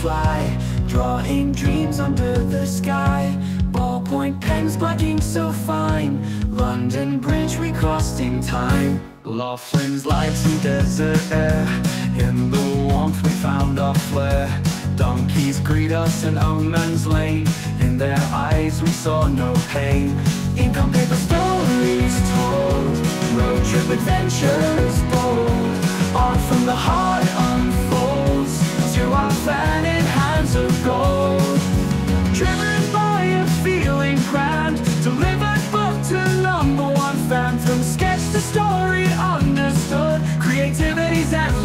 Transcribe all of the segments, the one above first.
fly Drawing dreams under the sky. Ballpoint pens blacking so fine. London Bridge recrossing time. Laughlin's lights in desert air. In the warmth we found our flair Donkeys greet us in old lane. In their eyes we saw no pain. Ink on paper stories told. Road trip adventure.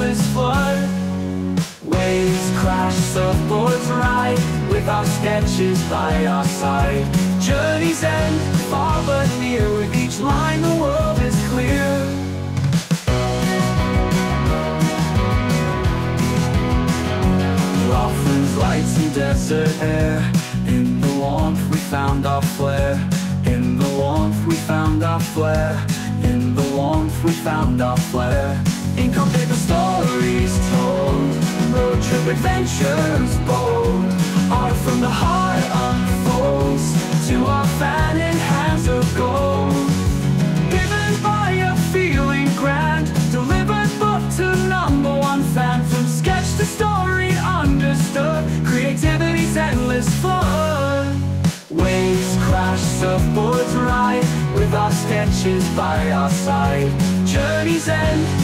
Endless flood Waves crash, surfboards ride With our sketches by our side. Journeys end, far but near With each line the world is clear. Laughlin's lights and desert air. In the warmth we found our flair. In the warmth we found our flair. In the warmth we found our flair. Ink Adventures bold Art from the heart unfolds To our fan in hands of gold. Given by a feeling grand Delivered book to number one fan From sketch to story understood Creativity's endless flood. Waves crash, surfboards ride With our sketches by our side. Journeys end,